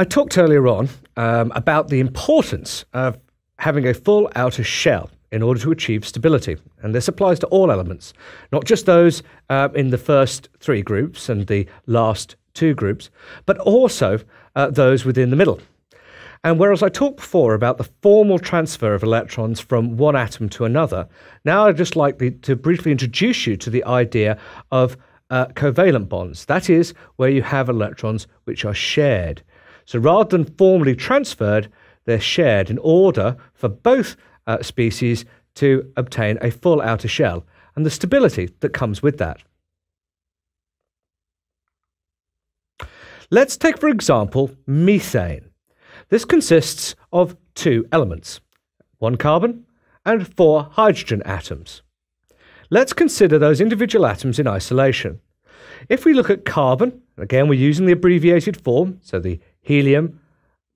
I talked earlier on um, about the importance of having a full outer shell in order to achieve stability. And this applies to all elements, not just those uh, in the first three groups and the last two groups, but also uh, those within the middle. And whereas I talked before about the formal transfer of electrons from one atom to another, now I'd just like to briefly introduce you to the idea of uh, covalent bonds. That is, where you have electrons which are shared. So rather than formally transferred, they're shared in order for both uh, species to obtain a full outer shell and the stability that comes with that. Let's take, for example, methane. This consists of two elements, one carbon and four hydrogen atoms. Let's consider those individual atoms in isolation. If we look at carbon, again we're using the abbreviated form, so the helium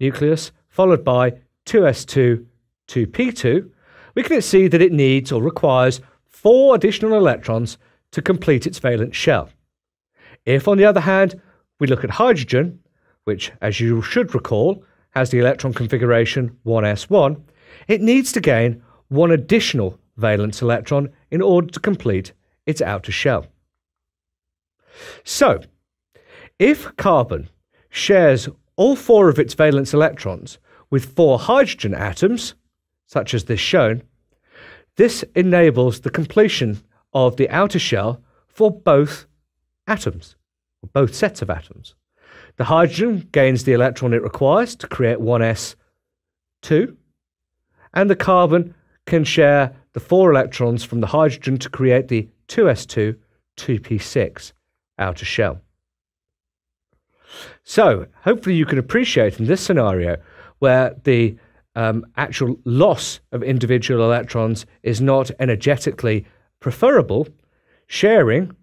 nucleus followed by 2s2, 2p2, we can see that it needs or requires four additional electrons to complete its valence shell. If, on the other hand, we look at hydrogen, which, as you should recall, has the electron configuration 1s1, it needs to gain one additional valence electron in order to complete its outer shell. So, if carbon shares all four of its valence electrons with four hydrogen atoms, such as this shown, this enables the completion of the outer shell for both atoms, or both sets of atoms. The hydrogen gains the electron it requires to create 1s2, and the carbon can share the four electrons from the hydrogen to create the 2s2, 2p6 outer shell. So, hopefully, you can appreciate in this scenario where the um, actual loss of individual electrons is not energetically preferable, sharing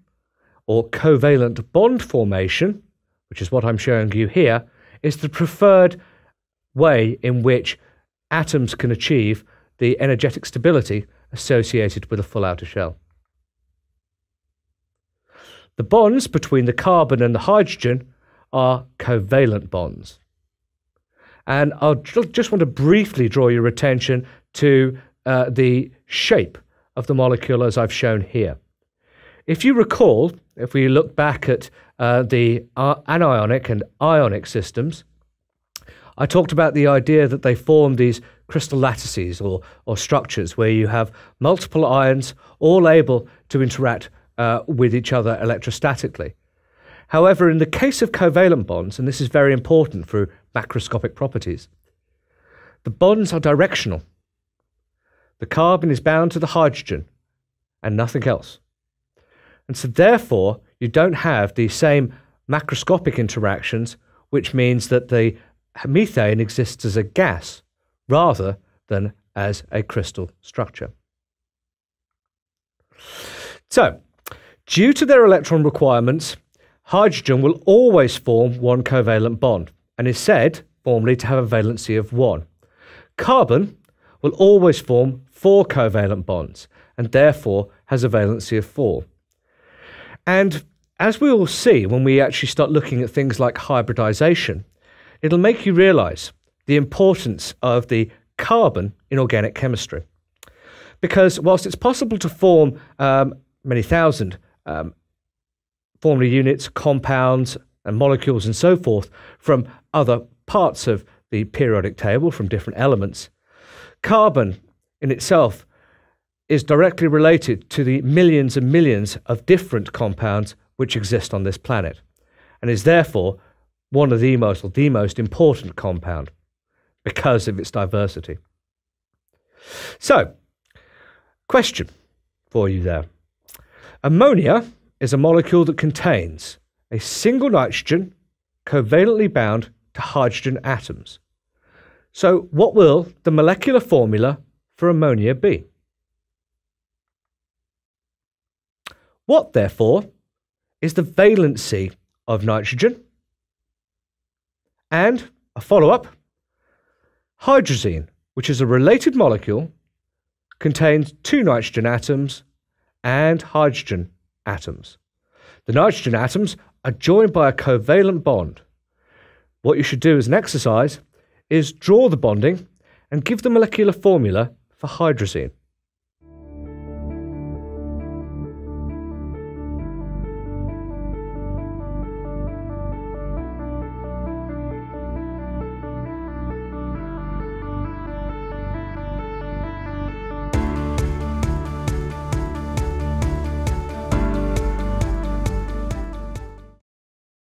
or covalent bond formation, which is what I'm showing you here, is the preferred way in which atoms can achieve the energetic stability associated with a full outer shell. The bonds between the carbon and the hydrogen are covalent bonds. And I just want to briefly draw your attention to uh, the shape of the molecule as I've shown here. If you recall, if we look back at uh, the uh, anionic and ionic systems, I talked about the idea that they form these crystal lattices or, or structures where you have multiple ions all able to interact uh, with each other electrostatically. However, in the case of covalent bonds, and this is very important for macroscopic properties, the bonds are directional. The carbon is bound to the hydrogen and nothing else. And so, therefore, you don't have the same macroscopic interactions, which means that the methane exists as a gas rather than as a crystal structure. So, due to their electron requirements, Hydrogen will always form one covalent bond and is said formally to have a valency of 1. Carbon will always form four covalent bonds and therefore has a valency of 4. And as we will see when we actually start looking at things like hybridization, it'll make you realize the importance of the carbon in organic chemistry. Because whilst it's possible to form um, many thousand um, formula units, compounds, and molecules and so forth from other parts of the periodic table, from different elements. Carbon in itself is directly related to the millions and millions of different compounds which exist on this planet, and is therefore one of the most or the most important compound because of its diversity. So, question for you there. Ammonia is a molecule that contains a single nitrogen covalently bound to hydrogen atoms. So, what will the molecular formula for ammonia be? What, therefore, is the valency of nitrogen? And a follow up hydrazine, which is a related molecule, contains two nitrogen atoms and hydrogen atoms. The nitrogen atoms are joined by a covalent bond. what you should do as an exercise is draw the bonding and give the molecular formula for hydrazine.